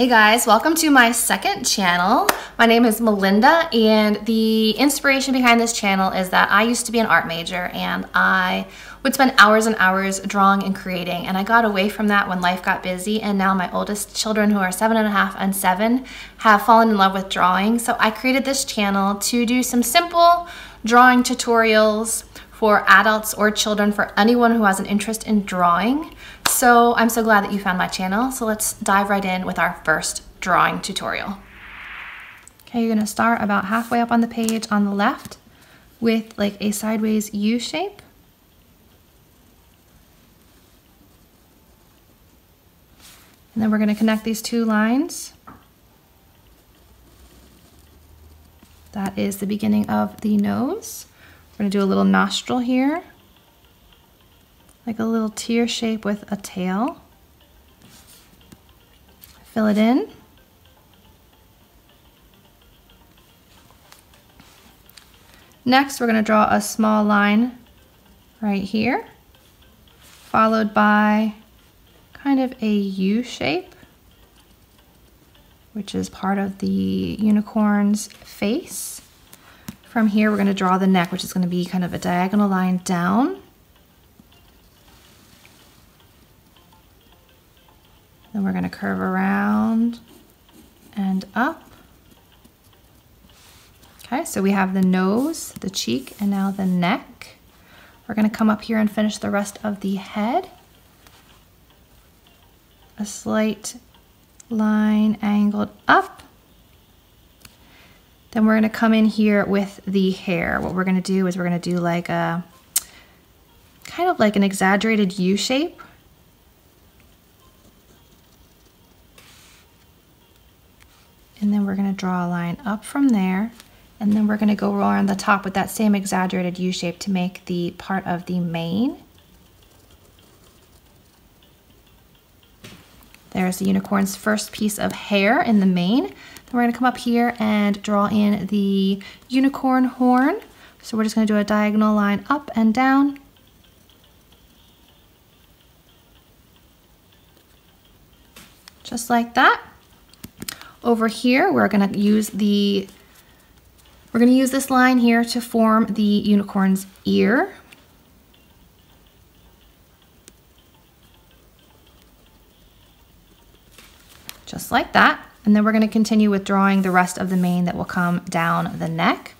Hey guys, welcome to my second channel. My name is Melinda and the inspiration behind this channel is that I used to be an art major and I would spend hours and hours drawing and creating and I got away from that when life got busy and now my oldest children who are seven and a half and seven have fallen in love with drawing. So I created this channel to do some simple drawing tutorials for adults or children, for anyone who has an interest in drawing. So I'm so glad that you found my channel. So let's dive right in with our first drawing tutorial. Okay, you're gonna start about halfway up on the page on the left with like a sideways U shape. And then we're gonna connect these two lines. That is the beginning of the nose. We're gonna do a little nostril here like a little tear shape with a tail. Fill it in. Next, we're going to draw a small line right here, followed by kind of a U shape, which is part of the unicorn's face. From here, we're going to draw the neck, which is going to be kind of a diagonal line down. Then we're going to curve around and up. Okay, so we have the nose, the cheek, and now the neck. We're going to come up here and finish the rest of the head. A slight line angled up. Then we're going to come in here with the hair. What we're going to do is we're going to do like a kind of like an exaggerated U shape and then we're going to draw a line up from there and then we're going to go around the top with that same exaggerated U shape to make the part of the mane. There's the unicorn's first piece of hair in the mane. Then we're going to come up here and draw in the unicorn horn. So we're just going to do a diagonal line up and down. Just like that. Over here, we're gonna use the, we're gonna use this line here to form the unicorn's ear. Just like that. And then we're gonna continue with drawing the rest of the mane that will come down the neck.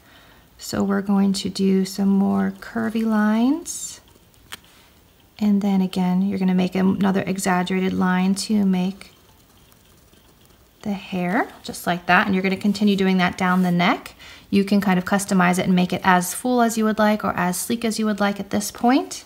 So we're going to do some more curvy lines. And then again, you're gonna make another exaggerated line to make the hair, just like that. And you're gonna continue doing that down the neck. You can kind of customize it and make it as full as you would like or as sleek as you would like at this point.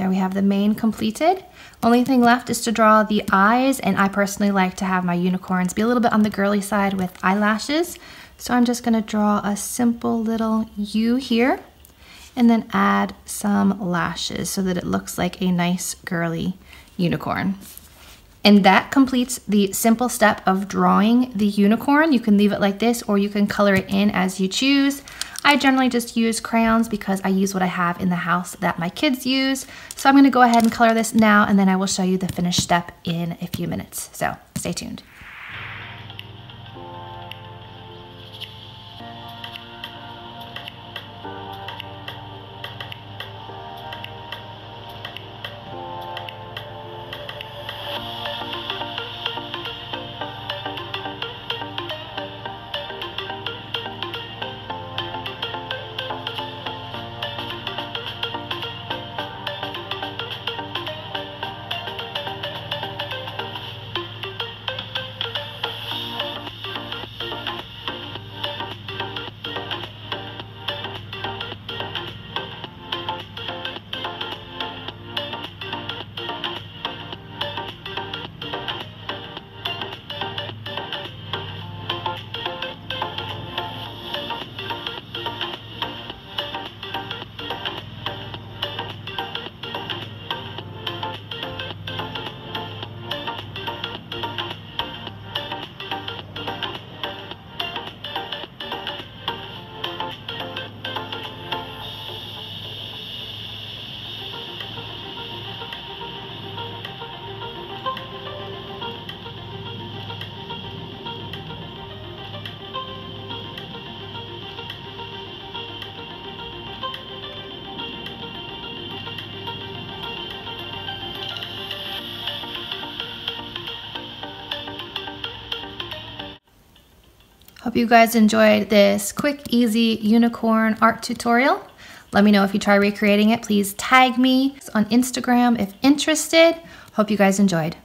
There we have the mane completed. Only thing left is to draw the eyes, and I personally like to have my unicorns be a little bit on the girly side with eyelashes. So I'm just gonna draw a simple little U here, and then add some lashes so that it looks like a nice girly unicorn. And that completes the simple step of drawing the unicorn. You can leave it like this or you can color it in as you choose. I generally just use crayons because I use what I have in the house that my kids use. So I'm gonna go ahead and color this now and then I will show you the finished step in a few minutes. So stay tuned. Hope you guys enjoyed this quick, easy unicorn art tutorial. Let me know if you try recreating it. Please tag me on Instagram if interested. Hope you guys enjoyed.